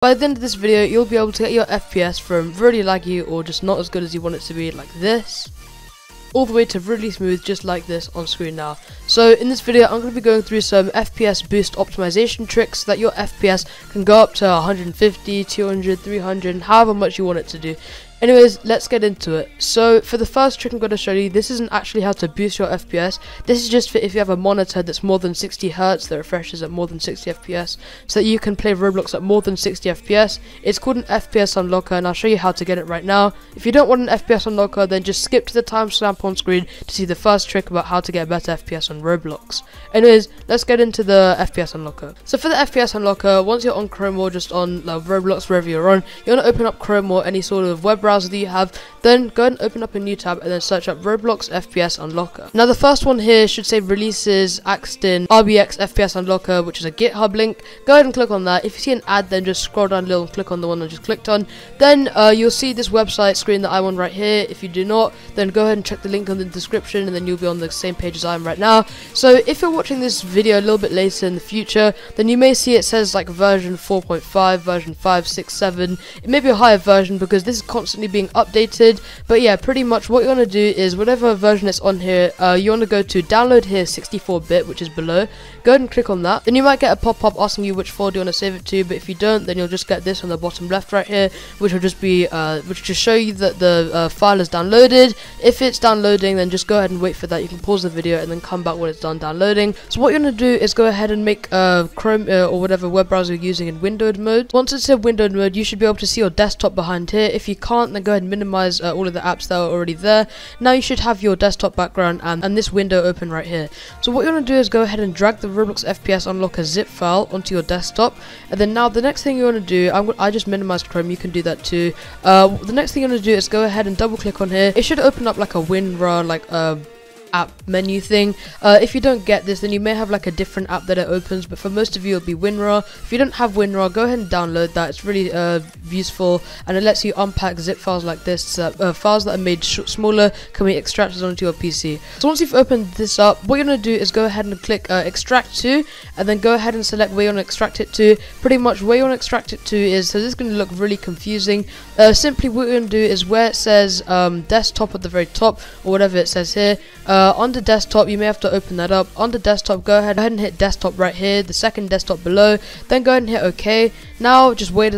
By the end of this video, you'll be able to get your FPS from really laggy or just not as good as you want it to be like this, all the way to really smooth just like this on screen now. So in this video I'm going to be going through some FPS boost optimization tricks so that your FPS can go up to 150, 200, 300, however much you want it to do. Anyways, let's get into it. So, for the first trick I'm going to show you, this isn't actually how to boost your FPS. This is just for if you have a monitor that's more than 60 Hz that refreshes at more than 60 FPS, so that you can play Roblox at more than 60 FPS. It's called an FPS unlocker, and I'll show you how to get it right now. If you don't want an FPS unlocker, then just skip to the timestamp on screen to see the first trick about how to get better FPS on Roblox. Anyways, let's get into the FPS unlocker. So for the FPS unlocker, once you're on Chrome or just on like, Roblox, wherever you're on, you want to open up Chrome or any sort of web browser browser that you have, then go and open up a new tab and then search up Roblox FPS Unlocker. Now the first one here should say releases Axton RBX FPS Unlocker, which is a GitHub link. Go ahead and click on that. If you see an ad, then just scroll down a little and click on the one I just clicked on. Then uh, you'll see this website screen that I'm on right here. If you do not, then go ahead and check the link in the description and then you'll be on the same page as I am right now. So if you're watching this video a little bit later in the future, then you may see it says like version 4.5, version 567. It may be a higher version because this is constantly constantly being updated. But yeah, pretty much what you want to do is whatever version it's on here, uh, you want to go to download here 64-bit, which is below. Go ahead and click on that. Then you might get a pop-up asking you which folder you want to save it to. But if you don't, then you'll just get this on the bottom left right here, which will just be uh, which will show you that the uh, file is downloaded. If it's downloading, then just go ahead and wait for that. You can pause the video and then come back when it's done downloading. So what you're going to do is go ahead and make uh, Chrome uh, or whatever web browser you're using in windowed mode. Once it's in windowed mode, you should be able to see your desktop behind here. If you can't, then go ahead and minimize uh, all of the apps that are already there. Now you should have your desktop background and, and this window open right here. So what you want to do is go ahead and drag the Roblox FPS Unlocker zip file onto your desktop. And then now the next thing you want to do, I'm, I just minimized Chrome, you can do that too. Uh, the next thing you want to do is go ahead and double click on here. It should open up like a WinRAR, like a uh, app menu thing. Uh, if you don't get this, then you may have like a different app that it opens, but for most of you, it'll be WinRAR. If you don't have WinRAR, go ahead and download that. It's really uh, useful, and it lets you unpack zip files like this. So, uh, files that are made smaller can be extracted onto your PC. So once you've opened this up, what you're gonna do is go ahead and click uh, extract to, and then go ahead and select where you want to extract it to. Pretty much where you want to extract it to is so this is gonna look really confusing. Uh, simply what you're gonna do is where it says um, desktop at the very top or whatever it says here. Uh, on the desktop, you may have to open that up. On the desktop, go ahead, and hit desktop right here, the second desktop below. Then go ahead and hit OK. Now, just wait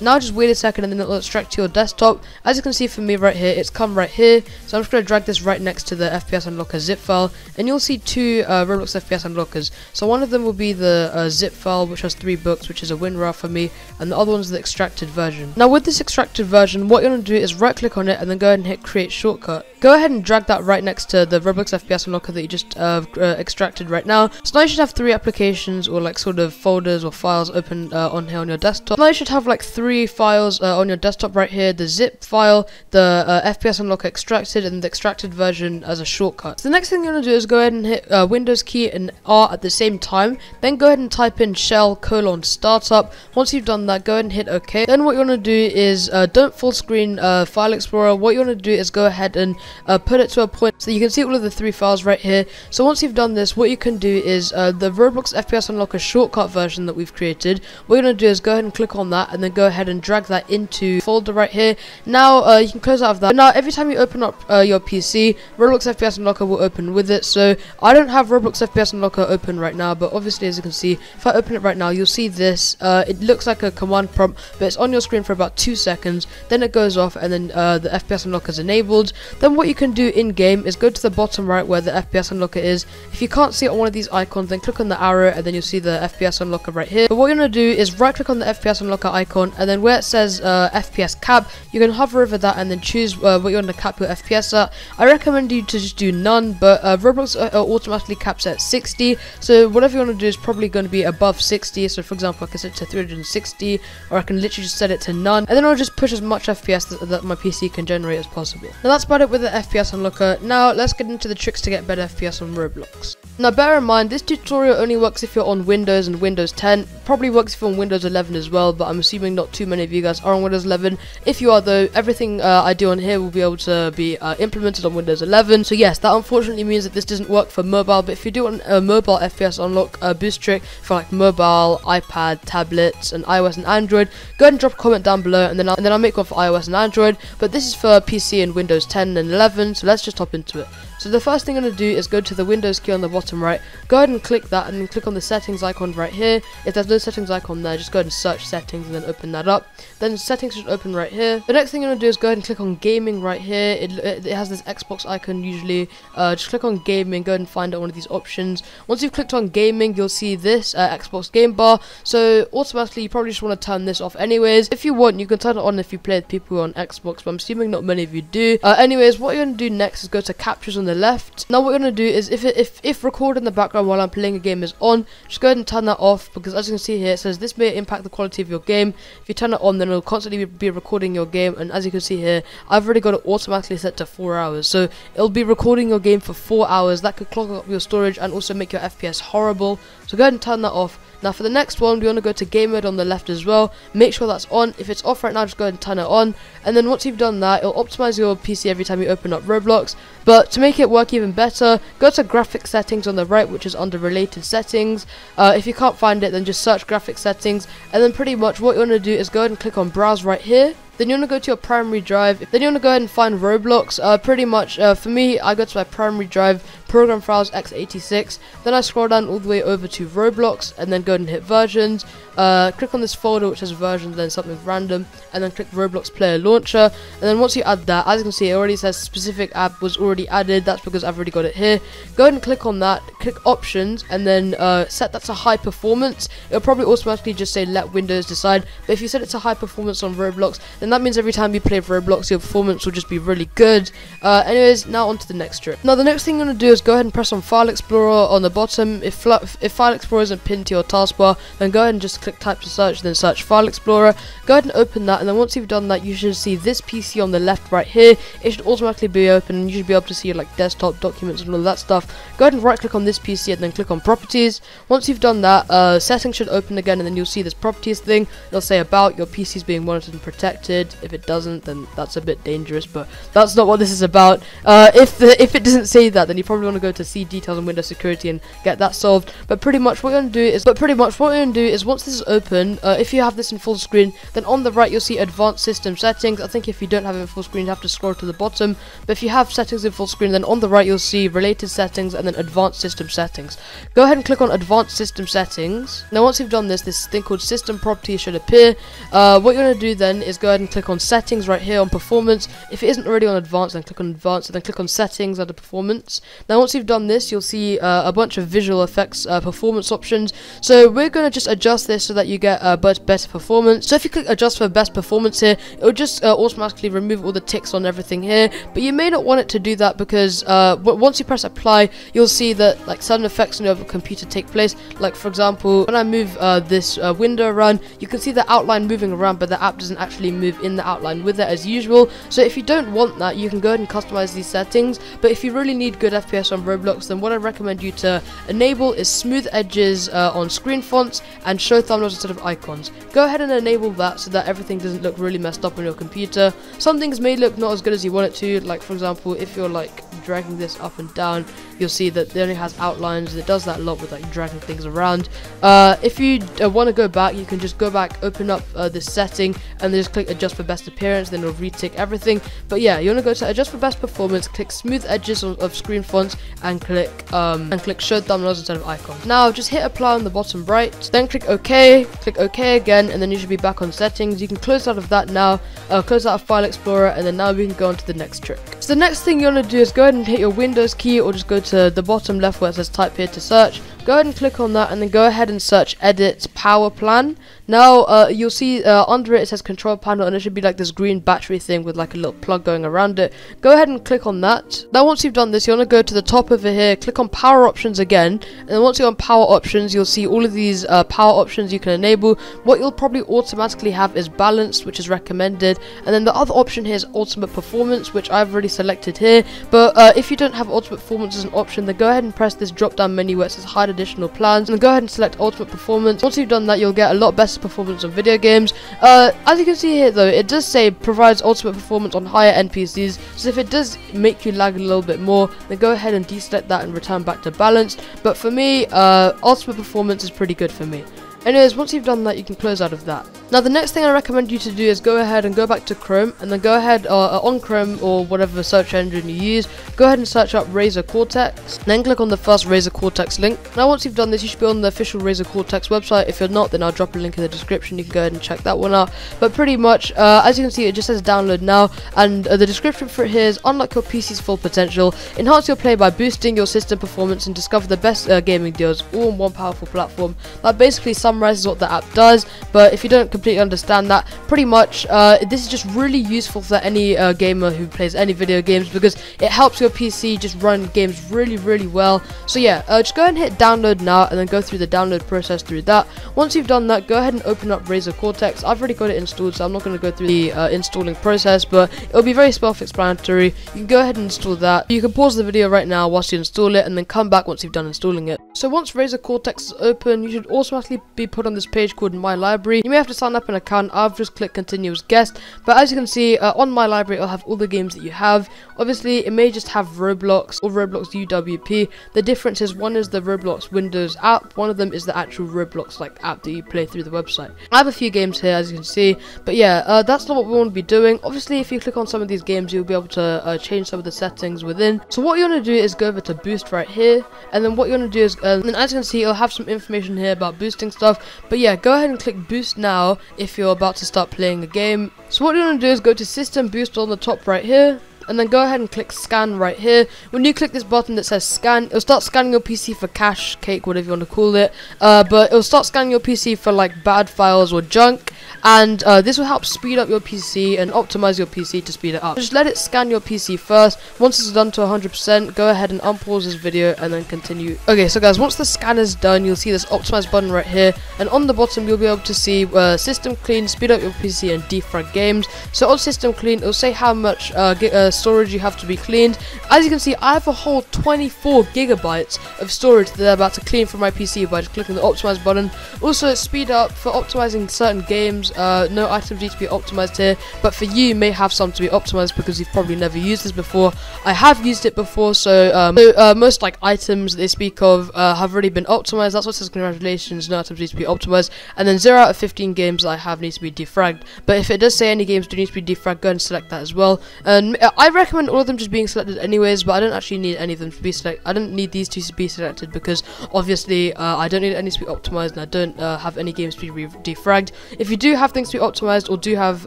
now just wait a second and then it'll extract to your desktop. As you can see for me right here, it's come right here. So I'm just going to drag this right next to the FPS Unlocker zip file. And you'll see two uh, Roblox FPS Unlockers. So one of them will be the uh, zip file, which has three books, which is a WinRAR for me. And the other one's the extracted version. Now with this extracted version, what you're going to do is right click on it and then go ahead and hit create shortcut. Go ahead and drag that right next to the Roblox FPS Unlocker that you just uh, uh, extracted right now. So now you should have three applications or like sort of folders or files open uh, on here on your desktop. Now you should have like three three files uh, on your desktop right here the zip file, the uh, FPS unlock extracted, and the extracted version as a shortcut. So the next thing you're going to do is go ahead and hit uh, Windows key and R at the same time. Then go ahead and type in shell colon startup. Once you've done that, go ahead and hit OK. Then what you want to do is uh, don't full screen uh, File Explorer. What you want to do is go ahead and uh, put it to a point so you can see all of the three files right here. So once you've done this, what you can do is the Roblox FPS Unlocker shortcut version that we've created. What you're going to do is go ahead and click on that and then go ahead ahead and drag that into folder right here. Now uh, you can close out of that. Now every time you open up uh, your PC, Roblox FPS Unlocker will open with it. So I don't have Roblox FPS Unlocker open right now, but obviously as you can see, if I open it right now, you'll see this. Uh, it looks like a command prompt, but it's on your screen for about two seconds. Then it goes off, and then uh, the FPS Unlocker is enabled. Then what you can do in game is go to the bottom right where the FPS Unlocker is. If you can't see it on one of these icons, then click on the arrow, and then you'll see the FPS Unlocker right here. But what you're gonna do is right click on the FPS Unlocker icon, and then where it says uh, FPS cap, you can hover over that and then choose uh, what you want to cap your FPS at. I recommend you to just do none, but uh, Roblox uh, automatically caps at 60, so whatever you want to do is probably going to be above 60. So for example, I can set it to 360, or I can literally just set it to none, and then I'll just push as much FPS that, that my PC can generate as possible. Now that's about it with the FPS unlocker. Now let's get into the tricks to get better FPS on Roblox. Now bear in mind, this tutorial only works if you're on Windows and Windows 10. Probably works if you're on Windows 11 as well, but I'm assuming not too many of you guys are on Windows 11. If you are though, everything uh, I do on here will be able to be uh, implemented on Windows 11. So yes, that unfortunately means that this doesn't work for mobile, but if you do want a mobile FPS unlock uh, boost trick for like mobile, iPad, tablets, and iOS and Android, go ahead and drop a comment down below, and then I'll, and then I'll make one for iOS and Android. But this is for PC and Windows 10 and 11, so let's just hop into it. So the first thing I'm going to do is go to the Windows key on the bottom right, go ahead and click that and then click on the settings icon right here. If there's no settings icon there, just go ahead and search settings and then open that up. Then settings should open right here. The next thing I'm going to do is go ahead and click on gaming right here. It, it, it has this Xbox icon usually. Uh, just click on gaming, go ahead and find out one of these options. Once you've clicked on gaming, you'll see this uh, Xbox game bar. So automatically you probably just want to turn this off anyways. If you want, you can turn it on if you play with people on Xbox, but I'm assuming not many of you do. Uh, anyways, what you're going to do next is go to captures on the left. Now what you're going to do is if, it, if, if record in the background while I'm playing a game is on, just go ahead and turn that off because as you can see here, it says this may impact the quality of your game. If you turn it on, then it'll constantly be recording your game. And as you can see here, I've already got it automatically set to 4 hours. So it'll be recording your game for 4 hours. That could clog up your storage and also make your FPS horrible. So go ahead and turn that off. Now for the next one, we want to go to game mode on the left as well. Make sure that's on. If it's off right now, just go ahead and turn it on. And then once you've done that, it'll optimize your PC every time you open up Roblox. But to make it work even better, go to graphic settings on the right, which is under related settings. Uh, if you can't find it, then just search graphic settings. And then pretty much what you want to do is go ahead and click on browse right here. Then you want to go to your primary drive. Then you want to go ahead and find Roblox. Uh, pretty much, uh, for me, I go to my primary drive, program files x86. Then I scroll down all the way over to Roblox, and then go ahead and hit versions. Uh, click on this folder which has versions, then something random, and then click Roblox Player Launcher. And then once you add that, as you can see, it already says specific app was already added. That's because I've already got it here. Go ahead and click on that. Click Options, and then uh, set that to high performance. It'll probably automatically just say let Windows decide. But if you set it to high performance on Roblox, then that means every time you play Roblox, your performance will just be really good. Uh, anyways, now on to the next trick. Now the next thing I'm going to do is go ahead and press on File Explorer on the bottom. If, if File Explorer isn't pinned to your taskbar, then go ahead and just click Type to Search, then search File Explorer. Go ahead and open that, and then once you've done that, you should see this PC on the left right here. It should automatically be open, and you should be able to see like desktop documents and all that stuff. Go ahead and right click on this PC and then click on Properties. Once you've done that, uh, settings should open again, and then you'll see this Properties thing. It'll say about your PC's being monitored and protected. If it doesn't, then that's a bit dangerous, but that's not what this is about. Uh, if the, if it doesn't say that, then you probably want to go to see details on Windows security and get that solved. But pretty much what you're gonna do is, but pretty much what you're gonna do is once this is open, uh, if you have this in full screen, then on the right you'll see advanced system settings. I think if you don't have it in full screen, you have to scroll to the bottom. But if you have settings in full screen, then on the right you'll see related settings and then advanced system settings. Go ahead and click on advanced system settings. Now once you've done this, this thing called system properties should appear. Uh, what you're gonna do then is go ahead and click on settings right here on performance. If it isn't already on advanced, then click on advanced and then click on settings under performance. Now once you've done this, you'll see uh, a bunch of visual effects uh, performance options. So we're going to just adjust this so that you get uh, better performance. So if you click adjust for best performance here, it will just uh, automatically remove all the ticks on everything here. But you may not want it to do that because uh, once you press apply, you'll see that like sudden effects on your computer take place. Like for example, when I move uh, this window around, you can see the outline moving around, but the app doesn't actually move in the outline with it as usual. So if you don't want that, you can go ahead and customize these settings. But if you really need good FPS on Roblox, then what I recommend you to enable is smooth edges uh, on screen fonts and show thumbnails instead of icons. Go ahead and enable that so that everything doesn't look really messed up on your computer. Some things may look not as good as you want it to, like for example, if you're like dragging this up and down, you'll see that it only has outlines. It does that a lot with like dragging things around. Uh, if you uh, want to go back, you can just go back, open up uh, this setting, and then just click adjust for best appearance. Then it'll retick everything. But yeah, you want to go to adjust for best performance, click smooth edges of, of screen fonts, and click um, and click show thumbnails instead of icons. Now just hit apply on the bottom right, then click OK, click OK again, and then you should be back on settings. You can close out of that now, uh, close out of File Explorer, and then now we can go on to the next trick. So the next thing you want to do is go ahead and hit your Windows key, or just go to the bottom left where it says type here to search. Go ahead and click on that and then go ahead and search edit power plan. Now uh, you'll see uh, under it it says control panel and it should be like this green battery thing with like a little plug going around it. Go ahead and click on that. Now once you've done this, you want to go to the top over here, click on power options again, and then once you're on power options, you'll see all of these uh, power options you can enable. What you'll probably automatically have is balanced, which is recommended, and then the other option here is ultimate performance, which I've already selected here. But uh, if you don't have ultimate performance as an option, then go ahead and press this drop down menu where it says hide additional plans, and go ahead and select ultimate performance. Once you've done that, you'll get a lot better performance on video games. Uh, as you can see here though, it does say provides ultimate performance on higher end PCs, so if it does make you lag a little bit more, then go ahead and deselect that and return back to balanced. But for me, uh, ultimate performance is pretty good for me. Anyways, once you've done that, you can close out of that. Now, the next thing I recommend you to do is go ahead and go back to Chrome, and then go ahead uh, on Chrome or whatever search engine you use, go ahead and search up Razer Cortex, then click on the first Razer Cortex link. Now, once you've done this, you should be on the official Razer Cortex website. If you're not, then I'll drop a link in the description. You can go ahead and check that one out. But pretty much, uh, as you can see, it just says download now, and uh, the description for it here is unlock your PC's full potential, enhance your play by boosting your system performance, and discover the best uh, gaming deals all on one powerful platform. That basically summarizes what the app does, but if you don't completely understand that, pretty much uh, this is just really useful for any uh, gamer who plays any video games because it helps your PC just run games really, really well. So yeah, uh, just go ahead and hit download now and then go through the download process through that. Once you've done that, go ahead and open up Razer Cortex. I've already got it installed, so I'm not going to go through the uh, installing process, but it'll be very self-explanatory. You can go ahead and install that. You can pause the video right now whilst you install it and then come back once you've done installing it. So once Razer Cortex is open, you should automatically be put on this page called My Library. You may have to sign up an account. I've just clicked Continue as Guest. But as you can see, uh, on My Library, it'll have all the games that you have. Obviously, it may just have Roblox or Roblox UWP. The difference is one is the Roblox Windows app. One of them is the actual Roblox like app that you play through the website. I have a few games here, as you can see. But yeah, uh, that's not what we want to be doing. Obviously, if you click on some of these games, you'll be able to uh, change some of the settings within. So what you want to do is go over to Boost right here. And then what you want to do is, uh, and as you can see, it'll have some information here about boosting stuff. But yeah, go ahead and click boost now if you're about to start playing a game. So what you want to do is go to system boost on the top right here and then go ahead and click scan right here. When you click this button that says scan, it'll start scanning your PC for cache, cake, whatever you want to call it. Uh, but it'll start scanning your PC for like bad files or junk and uh, this will help speed up your PC and optimize your PC to speed it up. Just let it scan your PC first. Once it's done to 100%, go ahead and unpause this video and then continue. Okay, so guys, once the scan is done, you'll see this optimize button right here, and on the bottom you'll be able to see uh, system clean, speed up your PC, and defrag games. So on system clean, it'll say how much uh, uh, storage you have to be cleaned. As you can see, I have a whole 24 gigabytes of storage that I'm about to clean from my PC by just clicking the optimize button. Also, speed up for optimizing certain games uh, no items need to be optimized here, but for you, may have some to be optimized because you've probably never used this before. I have used it before, so, um, so uh, most like items they speak of uh, have already been optimized. That's what says congratulations, no items need to be optimized. And then 0 out of 15 games I have need to be defragged. But if it does say any games do need to be defragged, go and select that as well. And uh, I recommend all of them just being selected anyways, but I don't actually need any of them to be selected. I don't need these two to be selected because obviously uh, I don't need any to be optimized and I don't uh, have any games to be defragged. If you do have things to be optimized or do have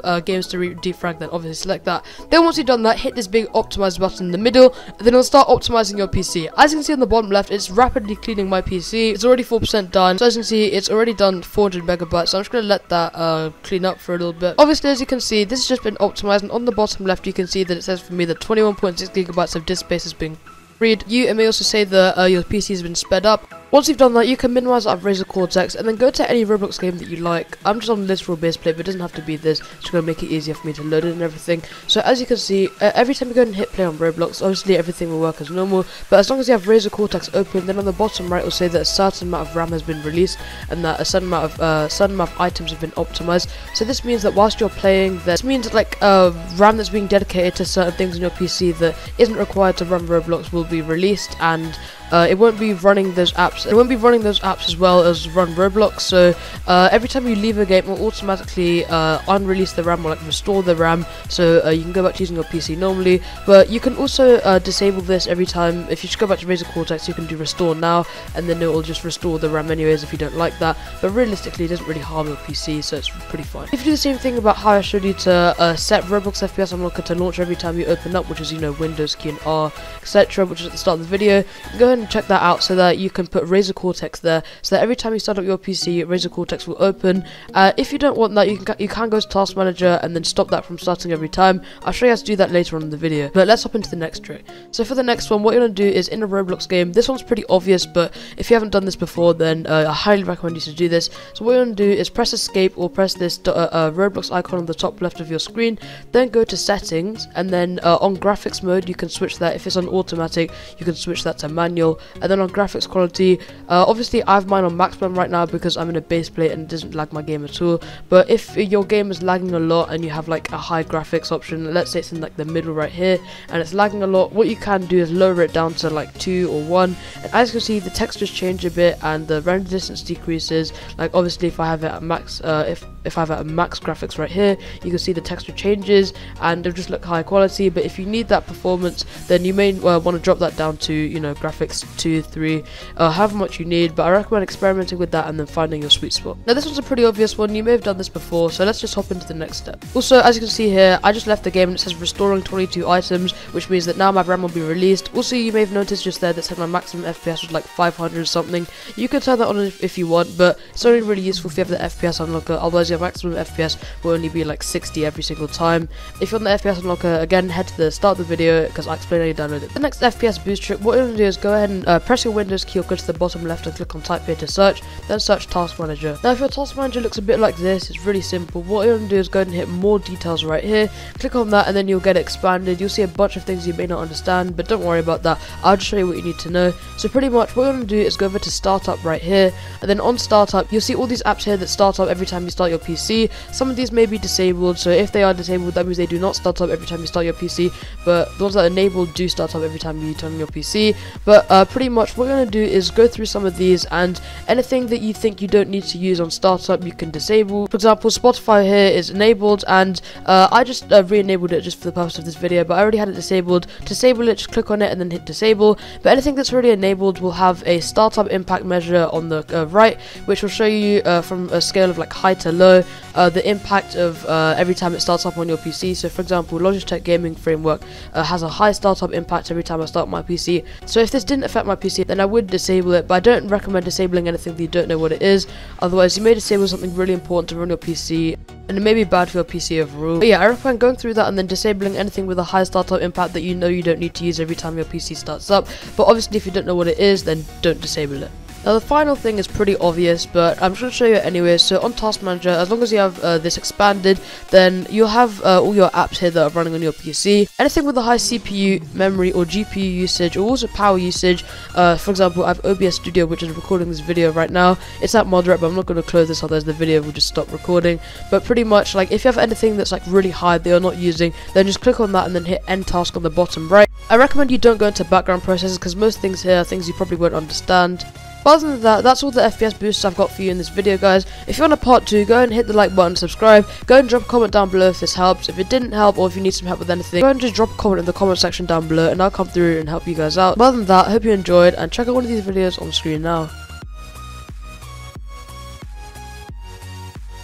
uh, games to defrag, then obviously select that. Then once you've done that, hit this big optimize button in the middle, and then it'll start optimizing your PC. As you can see on the bottom left, it's rapidly cleaning my PC. It's already 4% done. So as you can see, it's already done 400 megabytes. So I'm just going to let that uh, clean up for a little bit. Obviously, as you can see, this has just been optimized, and on the bottom left, you can see that it says for me that 21.6 gigabytes of disk space has been freed. You, it may also say that uh, your PC has been sped up. Once you've done that, you can minimize that Razer Cortex and then go to any Roblox game that you like. I'm just on literal base play, but it doesn't have to be this. It's going to make it easier for me to load it and everything. So as you can see, uh, every time you go and hit play on Roblox, obviously everything will work as normal. But as long as you have Razer Cortex open, then on the bottom right will say that a certain amount of RAM has been released and that a certain amount of uh, certain amount of items have been optimized. So this means that whilst you're playing, this means that like uh, RAM that's being dedicated to certain things in your PC that isn't required to run Roblox will be released and uh, it won't be running those apps. It won't be running those apps as well as run Roblox. So uh, every time you leave a game, it will automatically uh, unrelease the RAM or like restore the RAM. So uh, you can go back to using your PC normally. But you can also uh, disable this every time. If you just go back to Razer Cortex, you can do restore now, and then it will just restore the RAM anyways if you don't like that. But realistically, it doesn't really harm your PC, so it's pretty fine. If you do the same thing about how I showed you to uh, set Roblox FPS unlocker to launch every time you open up, which is you know Windows key and R, etc., which is at the start of the video, go ahead and check that out so that you can put Razer Cortex there, so that every time you start up your PC, Razer Cortex will open. Uh, if you don't want that, you can you can go to Task Manager and then stop that from starting every time. I'll show you how to do that later on in the video. But let's hop into the next trick. So for the next one, what you're gonna do is in a Roblox game. This one's pretty obvious, but if you haven't done this before, then uh, I highly recommend you to do this. So what you're gonna do is press Escape or press this uh, uh, Roblox icon on the top left of your screen. Then go to Settings, and then uh, on Graphics mode, you can switch that. If it's on automatic, you can switch that to manual. And then on graphics quality, uh, obviously I have mine on maximum right now because I'm in a base plate and it doesn't lag my game at all. But if your game is lagging a lot and you have like a high graphics option, let's say it's in like the middle right here, and it's lagging a lot, what you can do is lower it down to like 2 or 1. And as you can see, the textures change a bit and the render distance decreases. Like obviously if I have it at max, uh, if, if I have it at max graphics right here, you can see the texture changes and it'll just look high quality. But if you need that performance, then you may uh, want to drop that down to, you know, graphics 2, 3, uh, however much you need. But I recommend experimenting with that and then finding your sweet spot. Now this one's a pretty obvious one, you may have done this before, so let's just hop into the next step. Also, as you can see here, I just left the game and it says restoring 22 items, which means that now my RAM will be released. Also, you may have noticed just there that said my maximum FPS was like 500 or something. You can turn that on if you want, but it's only really useful if you have the FPS unlocker, otherwise your maximum FPS will only be like 60 every single time. If you're on the FPS unlocker, again, head to the start of the video, because I explain how you download it. The next FPS boost trick, what you're going to do is go ahead and uh, press your Windows key or go to the bottom left and click on type here to search, then search Task Manager. Now if your Task Manager looks a bit like this, it's really simple. What you're going to do is go ahead and hit more details right here, click on that and then you'll get expanded. You'll see a bunch of things you may not understand, but don't worry about that. I'll just show you what you need to know. So pretty much what you're going to do is go over to Startup right here, and then on Startup, you'll see all these apps here that start up every time you start your PC. Some of these may be disabled, so if they are disabled, that means they do not start up every time you start your PC, but the ones that are enabled do start up every time you turn on your PC. But uh, pretty much what we're going to do is go through some of these, and anything that you think you don't need to use on startup, you can disable. For example, Spotify here is enabled, and uh, I just uh, re-enabled it just for the purpose of this video, but I already had it disabled. Disable it, just click on it and then hit disable. But anything that's already enabled will have a startup impact measure on the uh, right, which will show you uh, from a scale of like high to low uh, the impact of uh, every time it starts up on your PC. So, for example, Logitech Gaming Framework uh, has a high startup impact every time I start my PC. So, if this didn't affect my PC, then I would disable it. But I don't recommend disabling anything that you don't know what it is. Otherwise, you may disable something really important to run your PC and it may be bad for your PC overall. But yeah, I recommend going through that and then disabling anything with a high startup impact that you know you don't need to use every time your PC starts up. But obviously, if you don't know what it is, then don't disable it. Now the final thing is pretty obvious, but I'm just going to show you anyway. So on Task Manager, as long as you have uh, this expanded, then you'll have uh, all your apps here that are running on your PC. Anything with a high CPU, memory, or GPU usage, or also power usage. Uh, for example, I have OBS Studio, which is recording this video right now. It's at moderate, but I'm not going to close this, otherwise the video will just stop recording. But pretty much, like if you have anything that's like really high that you're not using, then just click on that and then hit End Task on the bottom right. I recommend you don't go into background processes because most things here are things you probably won't understand. But other than that, that's all the FPS boosts I've got for you in this video, guys. If you want a part 2, go and hit the like button, subscribe, go and drop a comment down below if this helps. If it didn't help or if you need some help with anything, go and just drop a comment in the comment section down below and I'll come through and help you guys out. But other than that, hope you enjoyed and check out one of these videos on screen now.